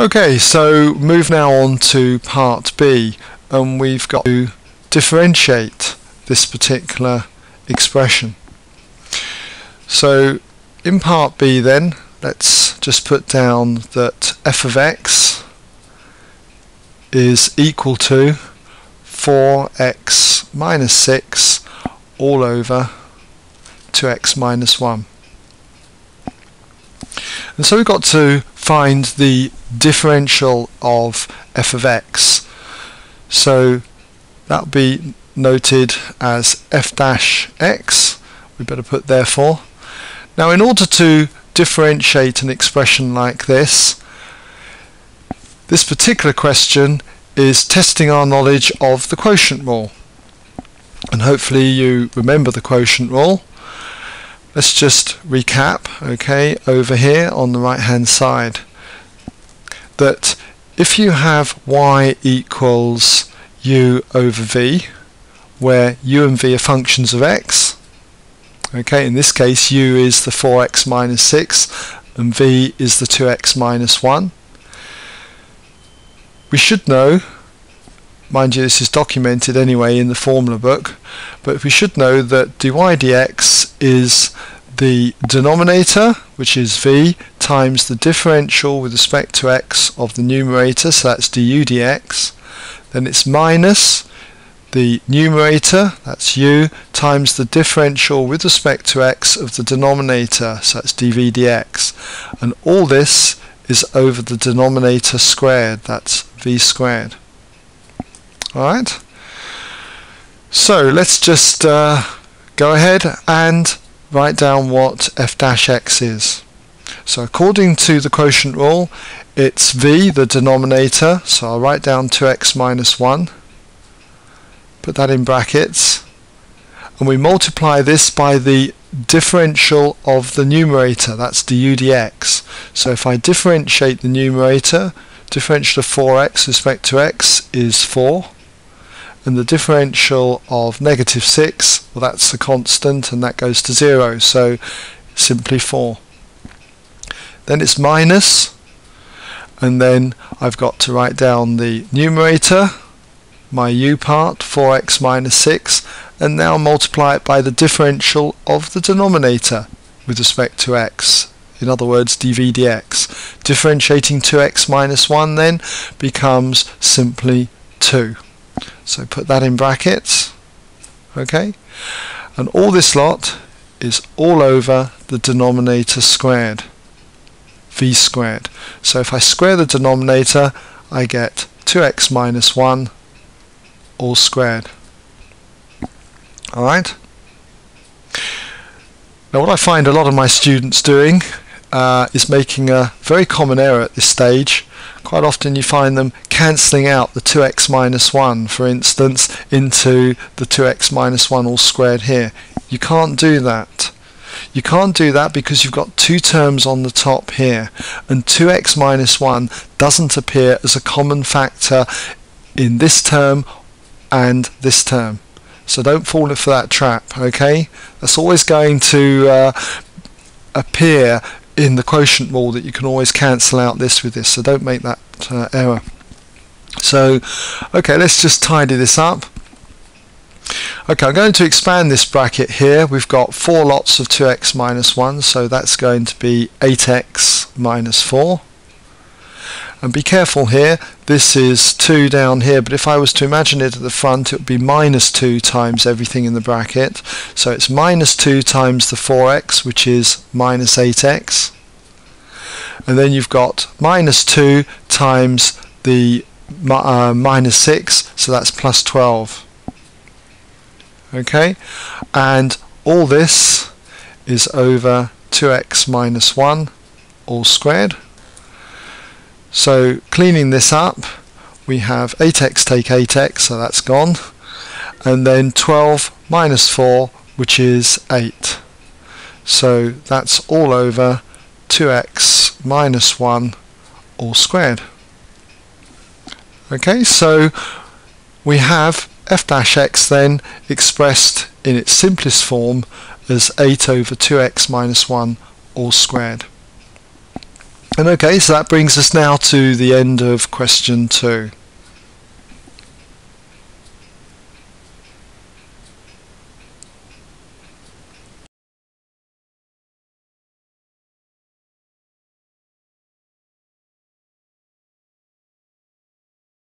Okay, so move now on to part B and we've got to differentiate this particular expression. So in part B then, let's just put down that f of x is equal to 4x minus 6 all over 2x minus 1. And so we've got to find the differential of f of x. So that will be noted as f dash x. We better put therefore. Now in order to differentiate an expression like this, this particular question is testing our knowledge of the quotient rule. And hopefully you remember the quotient rule. Let's just recap, okay, over here on the right hand side that if you have y equals u over v, where u and v are functions of x, okay, in this case u is the 4x minus 6 and v is the 2x minus 1, we should know, mind you this is documented anyway in the formula book, but we should know that dy dx is the denominator, which is v, times the differential with respect to x of the numerator, so that's du dx, then it's minus the numerator, that's u, times the differential with respect to x of the denominator, so that's dv dx. And all this is over the denominator squared, that's v squared. Alright? So let's just uh, go ahead and write down what f dash x is. So according to the quotient rule, it's v, the denominator, so I'll write down 2x minus 1, put that in brackets, and we multiply this by the differential of the numerator, that's du dx. So if I differentiate the numerator, differential of 4x with respect to x is 4, and the differential of negative 6, well that's the constant and that goes to 0, so simply 4. Then it's minus, and then I've got to write down the numerator, my u part, 4x minus 6, and now multiply it by the differential of the denominator with respect to x. In other words, dv dx. Differentiating 2x minus 1 then becomes simply 2. So put that in brackets. Okay? And all this lot is all over the denominator squared. v squared. So if I square the denominator, I get 2x minus 1 all squared. Alright? Now what I find a lot of my students doing uh, is making a very common error at this stage. Quite often you find them cancelling out the 2x minus 1, for instance, into the 2x minus 1 all squared here. You can't do that. You can't do that because you've got two terms on the top here, and 2x minus 1 doesn't appear as a common factor in this term and this term. So don't fall for that trap, okay? That's always going to uh, appear in the quotient rule that you can always cancel out this with this so don't make that uh, error. So okay let's just tidy this up. Okay I'm going to expand this bracket here. We've got four lots of 2x minus 1 so that's going to be 8x minus 4 and be careful here. This is 2 down here but if I was to imagine it at the front it would be minus 2 times everything in the bracket. So it's minus 2 times the 4x which is minus 8x and then you've got minus 2 times the uh, minus 6 so that's plus 12 okay? And all this is over 2x minus 1 all squared so cleaning this up, we have 8x take 8x, so that's gone. And then 12 minus 4, which is 8. So that's all over 2x minus 1 all squared. Okay, so we have f dash x then expressed in its simplest form as 8 over 2x minus 1 all squared. And okay, so that brings us now to the end of question two.